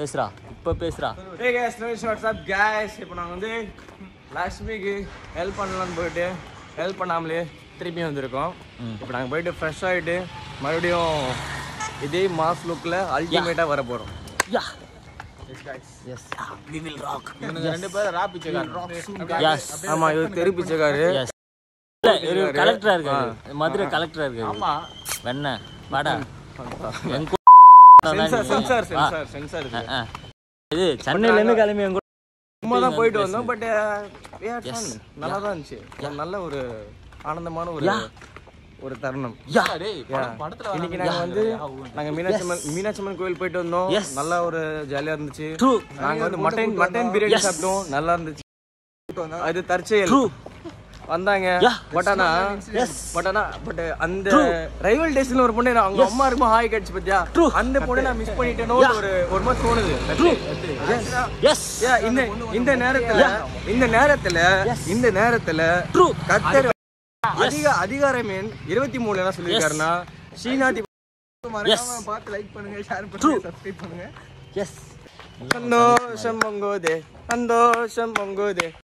பேசுறா இப்போ பேசுறா. No issue, what's up? Guys? இப்போ நாங்கள் வந்து லக்ஷ்மிக்கு ஹெல்ப் பண்ணலாம்னு போயிட்டு ஹெல்ப் பண்ணாமலே திருப்பி வந்திருக்கோம். இப்போ நாங்கள் போயிட்டு ஃப்ரெஷ் ஆகிட்டு மறுபடியும் இதே மாஸ் லுக்கில் அல்டிமேட்டாக வர போகிறோம் yeah yes we will rock இவனுங்க ரெண்டு பேரும் ரா பிச்சைக்காரன் எஸ் ஆமாம் இது தெரு பிச்சைக்காரு. கலெக்டரா இருக்காரு. மதுரை கலெக்டரா இருக்காரு. வெண்ண வாடா. இது சென்னையில இருந்து கிளம்பி என் கூட சும்மா தான் போயிட்டு வந்தோம் பட் நல்லா தான் இருந்துச்சு. ஒரு நல்ல ஒரு ஆனந்தமான ஒரு ஒரு தருணம். யா இன்னைக்கு நாங்க வந்து நாங்க மீனாட்சி அம்மன் மீனாட்சி அம்மன் கோயில் போயிட்டு வந்தோம். நல்லா ஒரு ஜாலியா இருந்துச்சு. நாங்க வந்து மட்டன் மட்டன் பிரியாணி சாப்பிட்டோம். நல்லா இருந்துச்சு. அது தற்செயல். வந்தாங்க. பட் ஆனா பட் ஆனா பட் அந்த ரைவல் டேஸ்ல ஒரு பொண்ணு அவங்க அம்மா இருக்கும் ஹாய் கட்சி பத்தியா? அந்த பொண்ணை நான் மிஸ் பண்ணிட்டேனோ ஒரு ஒரு மாதிரி தோணுது. இந்த இந்த நேரத்துல இந்த நேரத்துல இந்த நேரத்துல கத்தர் அதிக அதிகாரம் இருபத்தி மூணு என்ன சொல்லியிருக்காருன்னா ஸ்ரீநாதி பார்த்து லைக் பண்ணுங்க ஷேர் பண்ணுங்க சப்ஸ்கிரைப் பண்ணுங்க. எஸ் சந்தோஷம் பொங்குதே சந்தோஷம் பொங்குதே.